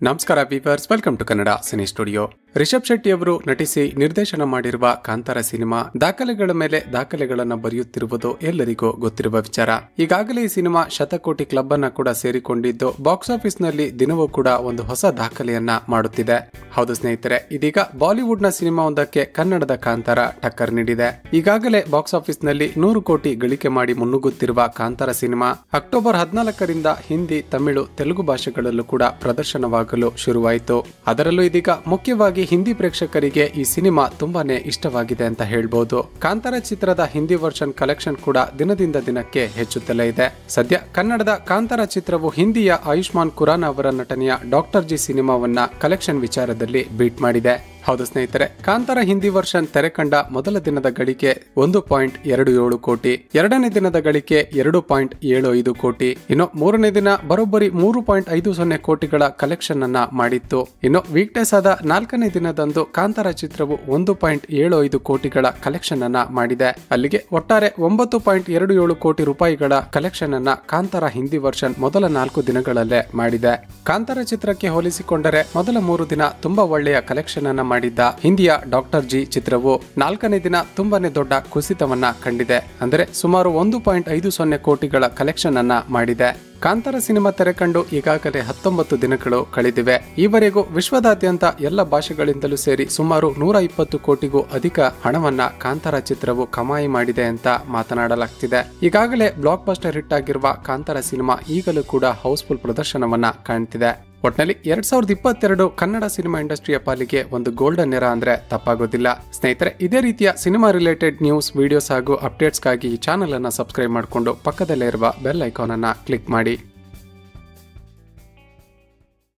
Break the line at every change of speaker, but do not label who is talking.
ನಮಸ್ಕಾರ peoples welcome to Kannada cine studio Rishab Shetty ಅವರು ನಟಿಸಿ ನಿರ್ದೇಶನ ಮಾಡಿರುವ ಕಾಂತಾರ ಸಿನಿಮಾ, ದಾಖಲೆಗಳ ಮೇಲೆ ದಾಖಲೆಗಳನ್ನು ಬರೆಯುತ್ತಿರುವುದು ಎಲ್ಲರಿಗೂ ಗೊತ್ತಿರುವ ವಿಚಾರ. ಈಗಾಗಲೇ ಈ ಸಿನಿಮಾ ಶತಕೋಟಿ ಕ್ಲಬ್ ಅನ್ನ ಕೂಡ ಸೇರಿಕೊಂಡಿದ್ದು, ಬಾಕ್ಸ್ ಆಫೀಸ್ನಲ್ಲಿ ದಿನವೂ ಕೂಡ ಒಂದು ಹೊಸ ದಾಖಲೆಯನ್ನ ಮಾಡುತ್ತಿದೆ. ಹೌದು ಸ್ನೇಹಿತರೆ, ಇದೀಗ ಬಾಲಿವುಡ್ನ ಸಿನಿಮಾ ಒಂದಕ್ಕೆ ಕನ್ನಡದ ಕಾಂತಾರ ಟಕ್ಕರ್ ನೀಡಿದೆ. ಈಗಾಗಲೇ ಬಾಕ್ಸ್ ಆಫೀಸ್ನಲ್ಲಿ ನೂರು ಕೋಟಿ ಗಳಿಕೆ ಮಾಡಿ ಮುನ್ನುಗ್ಗುತ್ತಿರುವ ಕಾಂತಾರ ಸಿನಿಮಾ, ಅಕ್ಟೋಬರ್ ಹದಿನಾಲ್ಕರಿಂದ ಹಿಂದಿ, ತಮಿಳು, ತೆಲುಗು ಭಾಷೆಗಳಲ್ಲೂ ಕೂಡ ಪ್ರದರ್ಶನವಾಗಲು ಶುರುವಾಯಿತು. ಅದರಲ್ಲೂ ಇದೀಗ ಮುಖ್ಯವಾಗಿ ಹಿಂದಿ ಪ್ರೇಕ್ಷಕರಿಗೆ ಈ ಸಿನಿಮಾ ತುಂಬಾನೇ ಇಷ್ಟವಾಗಿದೆ ಅಂತ ಹೇಳ್ಬೋದು. ಕಾಂತಾರ ಚಿತ್ರದ ಹಿಂದಿ ವರ್ಷನ್ ಕಲೆಕ್ಷನ್ ಕೂಡ ದಿನದಿಂದ ದಿನಕ್ಕೆ ಹೆಚ್ಚುತ್ತಲೇ ಇದೆ. ಸದ್ಯ ಕನ್ನಡದ ಕಾಂತಾರ ಚಿತ್ರವು ಹಿಂದಿಯ ಆಯುಷ್ಮಾನ್ ಖುರಾನ್ ಅವರ ನಟನೆಯ ಡಾಕ್ಟರ್ ಜಿ ಸಿನಿಮಾವನ್ನ ಕಲೆಕ್ಷನ್ ವಿಚಾರದಲ್ಲಿ ಬೀಟ್ ಮಾಡಿದೆ. ಹೌದು ಸ್ನೇಹಿತರೆ, ಕಾಂತಾರ ಹಿಂದಿ ವರ್ಷನ್ ತೆರೆ ಕಂಡ ಮೊದಲ ದಿನದ ಗಳಿಕೆ ಒಂದು ಪಾಯಿಂಟ್ ಎರಡು ಏಳು ಕೋಟಿ, ಎರಡನೇ ದಿನದ ಗಳಿಕೆ ಎರಡು ಪಾಯಿಂಟ್ ಏಳು ಐದು ಕೋಟಿ, ಇನ್ನು ಮೂರನೇ ದಿನ ಬರೋಬ್ಬರಿ ಮೂರು ಪಾಯಿಂಟ್ ಐದು ಸೊನ್ನೆ ಕೋಟಿಗಳ ಕಲೆಕ್ಷನ್ ಅನ್ನ ಮಾಡಿತ್ತು. ಇನ್ನು ವೀಕ್ ಆದ ನಾಲ್ಕನೇ ದಿನದಂದು ಕಾಂತಾರ ಚಿತ್ರವು ಒಂದು ಪಾಯಿಂಟ್ ಏಳು ಐದು ಕೋಟಿಗಳ ಕಲೆಕ್ಷನ್ ಅನ್ನ ಮಾಡಿದೆ. ಅಲ್ಲಿಗೆ ಒಟ್ಟಾರೆ ಒಂಬತ್ತು ಪಾಯಿಂಟ್ ಎರಡು ಏಳು ಕೋಟಿ ರೂಪಾಯಿಗಳ ಕಲೆಕ್ಷನ್ ಅನ್ನ ಕಾಂತಾರ ಹಿಂದಿ ವರ್ಷನ್ ಮೊದಲ ನಾಲ್ಕು ದಿನಗಳಲ್ಲೇ ಮಾಡಿದೆ. ಕಾಂತಾರ ಚಿತ್ರಕ್ಕೆ ಹೋಲಿಸಿಕೊಂಡರೆ ಮೊದಲ ಮೂರು ದಿನ ತುಂಬಾ ಒಳ್ಳೆಯ ಕಲೆಕ್ಷನ್ ಅನ್ನ ಮಾಡಿದ್ದ ಹಿಂದಿಯ ಡಾಕ್ಟರ್ ಜಿ ಚಿತ್ರವು ನಾಲ್ಕನೇ ದಿನ ತುಂಬಾನೇ ದೊಡ್ಡ ಕುಸಿತವನ್ನ ಕಂಡಿದೆ. ಅಂದರೆ ಸುಮಾರು ಒಂದು ಪಾಯಿಂಟ್ ಐದು ಸೊನ್ನೆ ಕೋಟಿಗಳ ಕಲೆಕ್ಷನ್ ಅನ್ನ ಮಾಡಿದೆ. ಕಾಂತಾರ ಸಿನಿಮಾ ತೆರೆಕಂಡು ಈಗಾಗಲೇ ಹತ್ತೊಂಬತ್ತು ದಿನಗಳು ಕಳೆದಿವೆ. ಈವರೆಗೂ ವಿಶ್ವದಾದ್ಯಂತ ಎಲ್ಲ ಭಾಷೆಗಳಿಂದಲೂ ಸೇರಿ ಸುಮಾರು ನೂರ ಇಪ್ಪತ್ತು ಕೋಟಿಗೂ ಅಧಿಕ ಹಣವನ್ನ ಕಾಂತಾರ ಚಿತ್ರವು ಕಮಾಯಿ ಮಾಡಿದೆ ಅಂತ ಮಾತನಾಡಲಾಗ್ತಿದೆ. ಈಗಾಗಲೇ ಬ್ಲಾಕ್ ಬಸ್ಟರ್ ಹಿಟ್ ಆಗಿರುವ ಕಾಂತಾರ ಸಿನಿಮಾ ಈಗಲೂ ಕೂಡ ಹೌಸ್ಫುಲ್ ಪ್ರದರ್ಶನವನ್ನ ಕಾಣ್ತಿದೆ. ಒಟ್ನಲ್ಲಿ ಎರಡ್ ಸಾವಿರದ ಇಪ್ಪತ್ತೆರಡು ಕನ್ನಡ ಸಿನಿಮಾ ಇಂಡಸ್ಟ್ರಿಯ ಪಾಲಿಗೆ ಒಂದು ಗೋಲ್ಡನ್ ಎರ ಅಂದ್ರೆ ತಪ್ಪಾಗೋದಿಲ್ಲ. ಸ್ನೇಹಿತರೆ, ಇದೇ ರೀತಿಯ ಸಿನಿಮಾ ರಿಲೇಟೆಡ್ ನ್ಯೂಸ್ ವಿಡಿಯೋಸ್ ಹಾಗೂ ಅಪ್ಡೇಟ್ಸ್ಗಾಗಿ ಈ ಚಾನಲ್ ಅನ್ನು ಸಬ್ಸ್ಕ್ರೈಬ್ ಮಾಡಿಕೊಂಡು ಪಕ್ಕದಲ್ಲೇ ಇರುವ ಬೆಲ್ ಐಕಾನ್ ಅನ್ನ ಕ್ಲಿಕ್ ಮಾಡಿ.